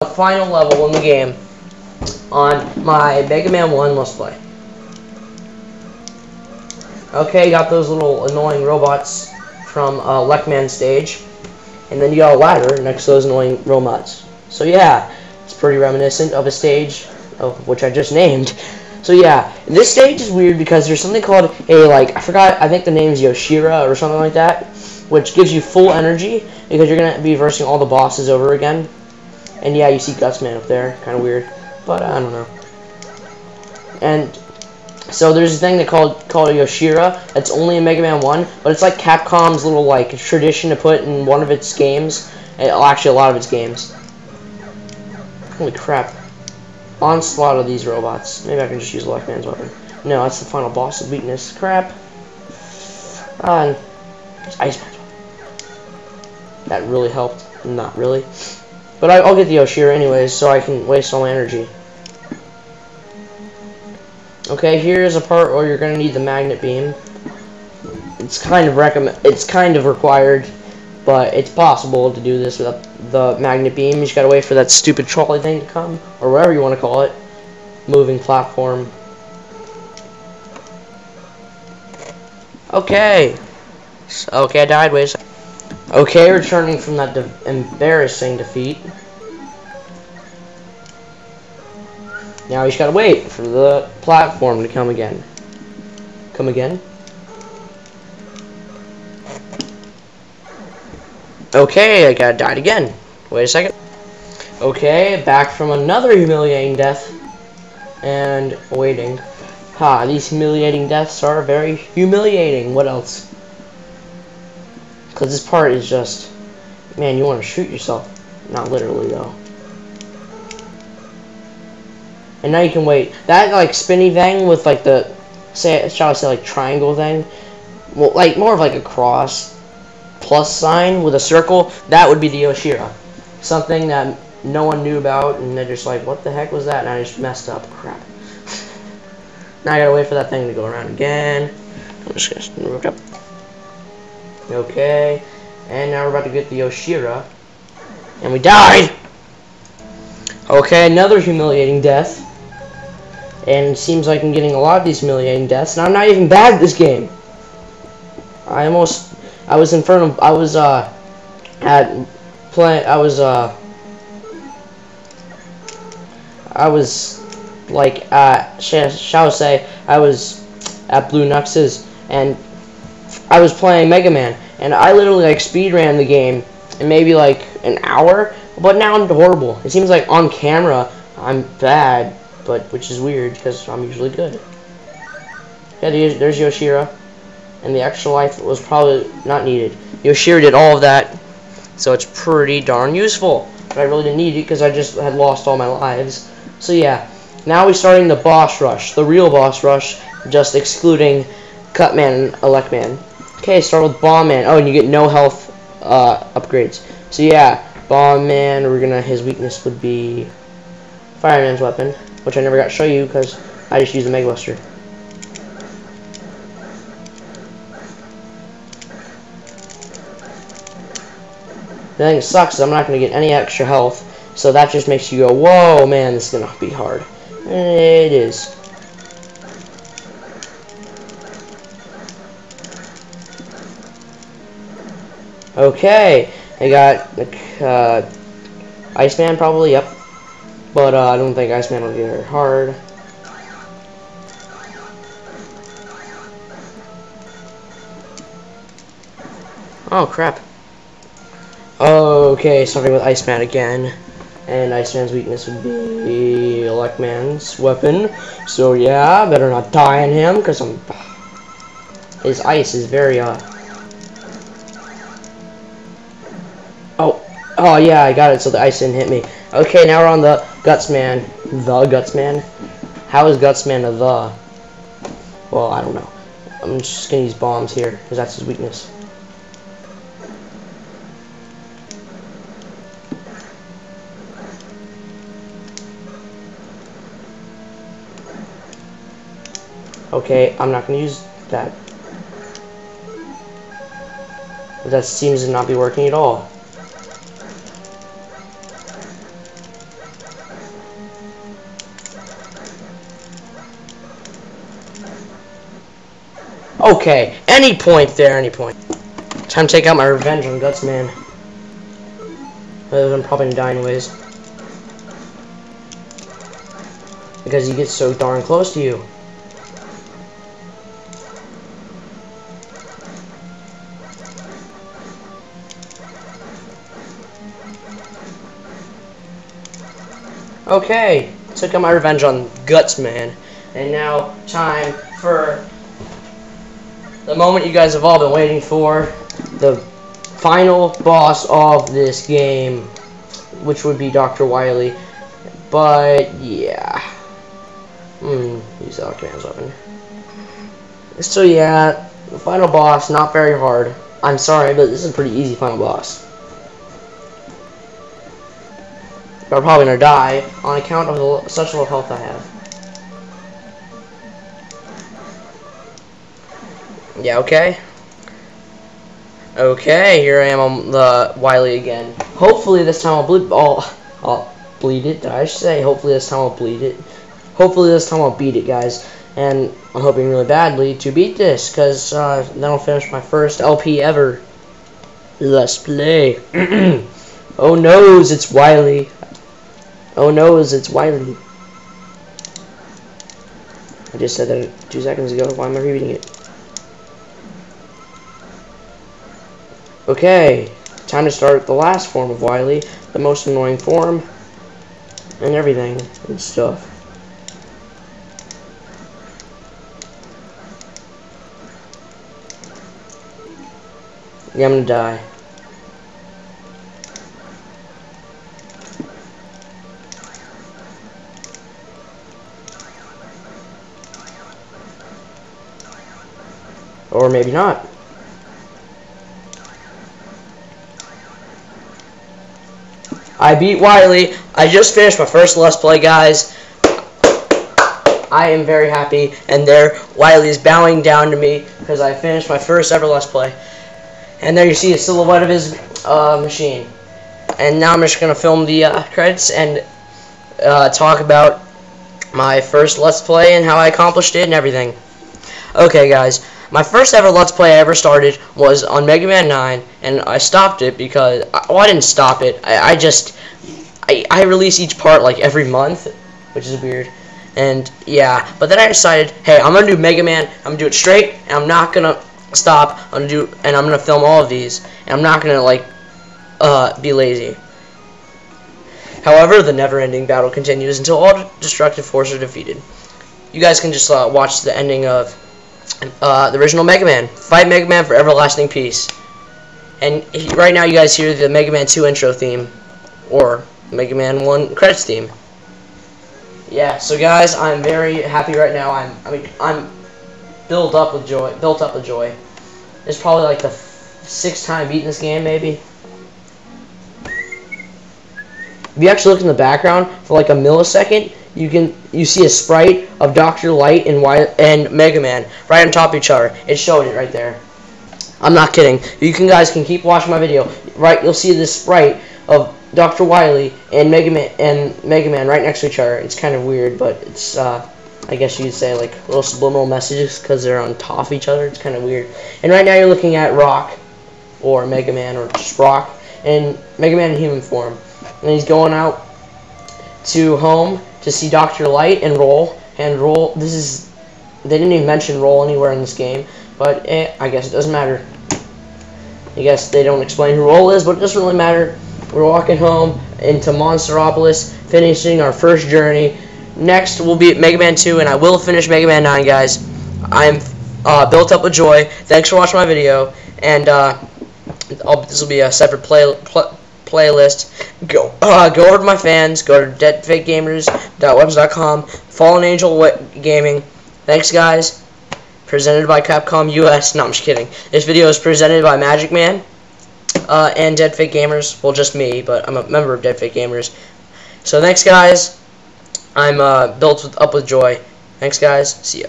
the final level in the game on my Mega Man 1 Let's Play. Okay, got those little annoying robots from uh, Leckman stage. And then you got a ladder next to those annoying robots. So yeah, it's pretty reminiscent of a stage of which I just named. So yeah, this stage is weird because there's something called a like I forgot I think the name name's Yoshira or something like that, which gives you full energy because you're gonna be versing all the bosses over again. And yeah, you see Gutsman up there, kind of weird, but I don't know. And so there's a thing they called called Yoshira. That's only in Mega Man One, but it's like Capcom's little like tradition to put in one of its games. Well, actually, a lot of its games. Holy crap! Onslaught of these robots. Maybe I can just use Leckman's weapon. No, that's the final boss of weakness. Crap. Ah, Ice Man's That really helped. Not really. But I, will get the Yoshira anyways, so I can waste all my energy. Okay, here's a part where you're gonna need the magnet beam. It's kind of recommend. It's kind of required, but it's possible to do this without the magnet beam. You just gotta wait for that stupid trolley thing to come, or whatever you want to call it, moving platform. Okay. Okay, I died. Wait. Okay, returning from that de embarrassing defeat. Now just gotta wait for the platform to come again. Come again? Okay, I got died again. Wait a second. Okay, back from another humiliating death. And waiting. Ha, these humiliating deaths are very humiliating. What else? Because this part is just... Man, you want to shoot yourself. Not literally, though. And now you can wait. That like spinny thing with like the say shall I say like triangle thing? Well like more of like a cross plus sign with a circle, that would be the Yoshira. Something that no one knew about and they're just like, what the heck was that? And I just messed up. Crap. now I gotta wait for that thing to go around again. I'm just gonna look up. Okay. And now we're about to get the Yoshira. And we died! Okay, another humiliating death. And it seems like I'm getting a lot of these humiliating deaths. And I'm not even bad at this game. I almost... I was in front of... I was, uh... At... Play... I was, uh... I was... Like, uh... Shall, shall I say... I was... At Blue Nux's. And... I was playing Mega Man. And I literally, like, speed ran the game in maybe, like, an hour. But now I'm horrible. It seems like on camera, I'm bad but which is weird because I'm usually good. Yeah, there's Yoshira, and the extra life was probably not needed. Yoshira did all of that, so it's pretty darn useful. But I really didn't need it because I just had lost all my lives. So yeah, now we're starting the boss rush, the real boss rush, just excluding Cutman and Electman. Okay, start with Bomb Man. Oh, and you get no health uh, upgrades. So yeah, Bomb Man, we're gonna his weakness would be Fireman's weapon which I never got to show you because I just used the Mega Buster. The thing that sucks is I'm not going to get any extra health, so that just makes you go, whoa, man, this is going to be hard. It is. Okay, I got uh, Iceman probably, yep. But uh, I don't think Iceman will get hard. Oh, crap. Okay, starting with Iceman again. And Iceman's weakness would be Electman's weapon. So yeah, better not die on him, because I'm... His ice is very, uh... Oh, oh yeah, I got it, so the ice didn't hit me. Okay, now we're on the Gutsman. The Gutsman. How is Gutsman a the? Well, I don't know. I'm just gonna use bombs here, because that's his weakness. Okay, I'm not gonna use that. That seems to not be working at all. Okay, any point there, any point. Time to take out my revenge on Guts Man. I'm probably gonna die anyways. Because he gets so darn close to you. Okay, took out my revenge on Guts Man. And now, time for the moment you guys have all been waiting for. The final boss of this game. Which would be Dr. Wily. But, yeah. Hmm, use the command weapon. So, yeah, the final boss, not very hard. I'm sorry, but this is a pretty easy final boss. I'm probably gonna die on account of the such little health I have. Yeah, okay. Okay, here I am on the Wily again. Hopefully this time I'll bleed. I'll, I'll bleed it. I say. Hopefully this time I'll bleed it. Hopefully this time I'll beat it, guys. And I'm hoping really badly to beat this, because uh, then I'll finish my first LP ever. Let's play. oh no, it's Wily. Oh no, it's Wily. I just said that two seconds ago. Why am I repeating it? Okay, time to start the last form of Wily, the most annoying form, and everything and stuff. Yeah, I'm gonna die. Or maybe not. I beat Wily. I just finished my first Let's Play, guys. I am very happy, and there, Wily is bowing down to me because I finished my first ever Let's Play. And there you see a silhouette of his uh, machine. And now I'm just going to film the uh, credits and uh, talk about my first Let's Play and how I accomplished it and everything. Okay, guys. My first ever Let's Play I ever started was on Mega Man 9, and I stopped it because, well, I didn't stop it. I, I just, I, I release each part like every month, which is weird. And yeah, but then I decided, hey, I'm gonna do Mega Man. I'm gonna do it straight, and I'm not gonna stop. I'm gonna do, and I'm gonna film all of these, and I'm not gonna like, uh, be lazy. However, the never-ending battle continues until all destructive forces are defeated. You guys can just uh, watch the ending of uh, the original Mega Man. Fight Mega Man for everlasting peace. And he, right now you guys hear the Mega Man 2 intro theme. Or Mega Man 1 credits theme. Yeah, so guys, I'm very happy right now. I'm I mean I'm built up with joy built up with joy. It's probably like the sixth time beating this game maybe. If you actually look in the background for like a millisecond, you can you see a sprite of Dr. Light and y and Mega Man right on top of each other. It's showing it right there. I'm not kidding. You can guys can keep watching my video. Right, you'll see this sprite of Dr. Wily and Mega Man and Mega Man right next to each other. It's kind of weird, but it's uh, I guess you'd say like little subliminal messages because they're on top of each other. It's kind of weird. And right now you're looking at Rock or Mega Man or just Rock and Mega Man in human form, and he's going out to home to see Dr. Light and Roll. And Roll, this is, they didn't even mention Roll anywhere in this game, but eh, I guess it doesn't matter. I guess they don't explain who Roll is, but it doesn't really matter. We're walking home into Monsteropolis, finishing our first journey. Next will be Mega Man 2, and I will finish Mega Man 9, guys. I'm uh, built up with joy. Thanks for watching my video, and uh, this will be a separate play, play playlist. Go uh, go over to my fans. Go to deadfakegamers.webs.com. Fallen Angel Gaming. Thanks, guys. Presented by Capcom US. No, I'm just kidding. This video is presented by Magic Man uh, and Dead Fake Gamers. Well, just me, but I'm a member of Dead Fake Gamers. So thanks, guys. I'm uh, built with, up with joy. Thanks, guys. See ya.